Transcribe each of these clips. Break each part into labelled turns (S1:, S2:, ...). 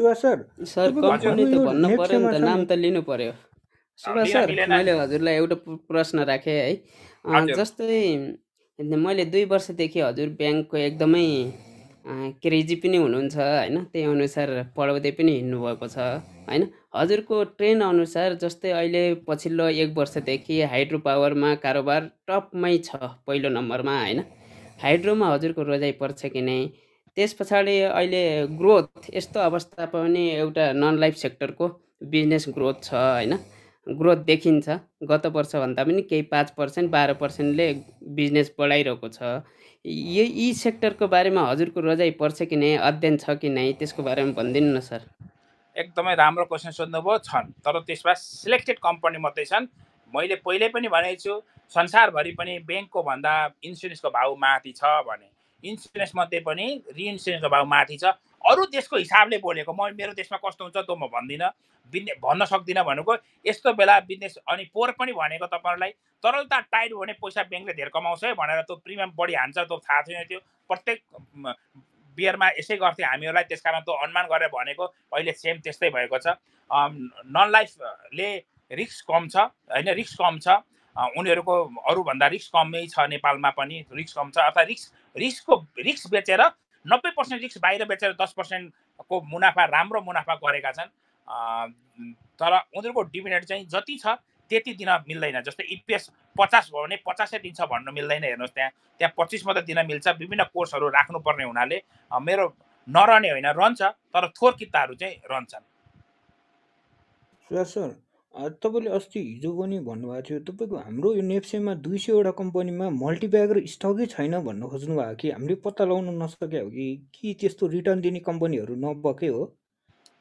S1: Subhash sir
S2: sir
S1: तपाईँको
S2: company
S1: हाम्रो
S2: त
S1: यो
S2: भन्नु पर्यो नि
S1: नेप्सेमा
S2: त
S1: छ
S2: नाम त लिनु पर्यो। सुभाष सर मैले हजुरलाई एउटा प्र- प्रश्न राखेँ है। जस्तै मैले दुई वर्षदेखि हजुर ब्याङ्कको एकदमै क्रेजी पनि हुनुहुन्छ होइन? त्यही अनुसार पढाउँदै पनि हिँड्नुभएको छ होइन? हजुरको ट्रेन अनुसार जस्तै अहिले पछिल्लो एक वर्षदेखि हाइड्रो पावरमा कारोबार टपमै छ पहिलो नम्बरमा होइन? हाइड्रोमा हजुरको रोजाइ पर्छ कि नै? त्यस पछाडि अहिले ग्रोथ यस्तो अवस्था पनि एउटा नन लाइफ सेक्टरको बिजनेस ग्रोथ छ होइन? ग्रोथ देखिन्छ। गत वर्षभन्दा पनि केही पाँच पर्सेन्ट बाह्र पर्सेन्टले बिजनेस बढाइरहेको छ। यो यी सेक्टरको बारेमा हजुरको रोजाइ पर्छ कि नै अध्ययन छ कि नै त्यसको बारेमा भनिदिनु न सर।
S3: एकदमै राम्रो क्वेसन सोध्नुभयो छन्। तर त्यसमा सिलेक्टेड कम्पनी मात्रै छन्। मैले पहिल्यै पनि भनेको छु संसारभरि पनि ब्याङ्कको भन्दा इन्सुरेन्सको भाउ माथि छ भने। इन्सुरेन्स मध्ये पनि रिइन्सुरेन्सको भाउ माथि छ। अरू देशको हिसाबले बोलेको म मेरो देशमा कस्तो हुन्छ त्यो म भन्दिनँ। बिजने भन्न सक्दिनँ भनेको यस्तो बेला बिजनेस अनि पोहोर पनि भनेको तपाईँहरूलाई तरलता टाइट भने पैसा ब्याङ्कले धेर कमाउँछ है भनेर त्यो प्रिमियम बढी हान्छ त्यो थाहा छैन त्यो। प्रत्येक बियरमा यसै गर्थ्यो हामीहरूलाई त्यस कारण त्यो अनुमान गरेर भनेको अहिले सेम त्यस्तै भएको छ। नन लाइफले रिस्क कम छ होइन रिस्क कम छ। उनीहरूको अरूभन्दा रिस्क कमै छ नेपालमा पनि रिस्क कम छ। अर्थात् रिस्क रिस्कको रिस्क बेचेर नब्बे पर्सेन्ट रिस्क बाहिर बेचेर दस पर्सेन्टको मुनाफा राम्रो मुनाफा गरेका छन्। तर उनीहरूको डिभिडेन्ड चाहिँ जति छ त्यति दिन मिल्दैन। जस्तै इपिएस पचास भयो भने पचासै दिन्छ भन्नु मिल्दैन। हेर्नुहोस् त्यहाँ त्यहाँ पच्चिस मात्रै दिन मिल्छ। विभिन्न कोर्सहरू राख्नुपर्ने हुनाले मेरो नरहने होइन रहन्छ तर थोर किताहरू चाहिँ रहन्छन्
S1: तपाईँले अस्ति हिजो पनि भन्नुभएको थियो तपाईँको हाम्रो यो नेप्सेमा दुई सयवटा कम्पनीमा मल्टिब्यागर स्टकै छैन भन्न खोज्नु भएको कि? हामीले पत्ता लगाउन नसके हो कि? कि त्यस्तो रिटर्न दिने कम्पनीहरू नभएकै हो?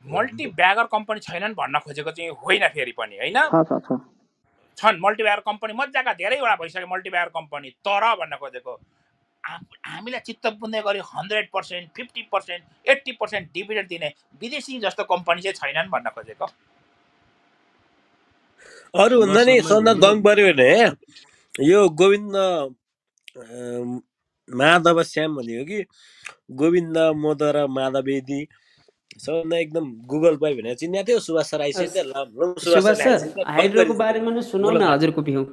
S3: मल्टी ब्यागर कम्पनी छैनन् भन्न खोजेको चाहिँ होइन फेरि पनि होइन? छन् मल्टिब्यागर कम्पनी मजाका धेरैवटा भइसक्यो मल्टिब्यागर कम्पनी तर भन्न खोजेको हाम- हामीलाई चित्त बुझ्ने गरी hundred percent fifty percent eighty percent dividend दिने विदेशी जस्तो कम्पनी चाहिँ छैनन् भन्न खोजेको।
S4: अरू भन्दा नि
S5: यो
S4: दङ पऱ्यो भने यो गोविन्द अम, माधव श्याम भनेको कि? गोविन्द मोदर माधवेदी सबभन्दा एकदम गुगल पाइ भनेर चिन्ने थियो सुभाष सर आइसक्यो त्यो ल ल, सुभाष
S2: सुभाष
S4: सरले
S2: सर
S4: आइसक्यो बन्द
S2: हाइड्रोको बारेमा नै सुनाउ
S4: बोल
S2: न
S4: न
S2: हजुरको भ्यू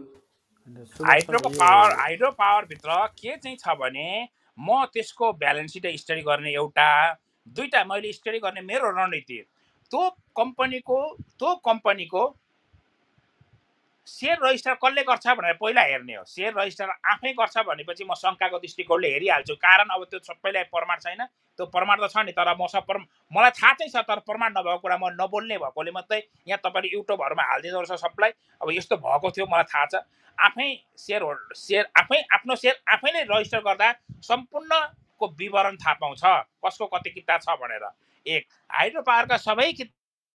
S1: अन्त सुभाष
S3: हाइड्रोको पावर हाइड्रो पावरभित्र के चाहिँ छ भने म त्यसको ब्यालेन्स सिट स्टडी गर्ने एउटा दुईवटा मैले स्टडी गर्ने मेरो रणनीति। त्यो कम्पनीको त्यो कम्पनीको सेयर रजिस्टर कसले गर्छ भनेर पहिला हेर्ने हो। सेयर रजिस्टर आफै गर्छ भनेपछि म शङ्काको दृष्टिकोणले हेरिहाल्छु। कारण अब त्यो सबैलाई प्रमाण छैन। त्यो प्रमाण त छ नि तर मसँग प्रम मलाई थाहा चाहिँ छ तर प्रमाण नभएको कुरा म नबोल्ने भएकोले मात्रै यहाँ तपाईँले युट्युबहरूमा हालिदिनु रहेछ सबलाई। अब यस्तो भएको थियो मलाई थाहा छ। आफै सेयर होल्ड सेयर आफै आफ्नो सेयर आफैले रजिस्टर गर्दा सम्पूर्णको विवरण थाहा पाउँछ। कसको कति किता छ भनेर। एक हाइड्रो पावरका सबै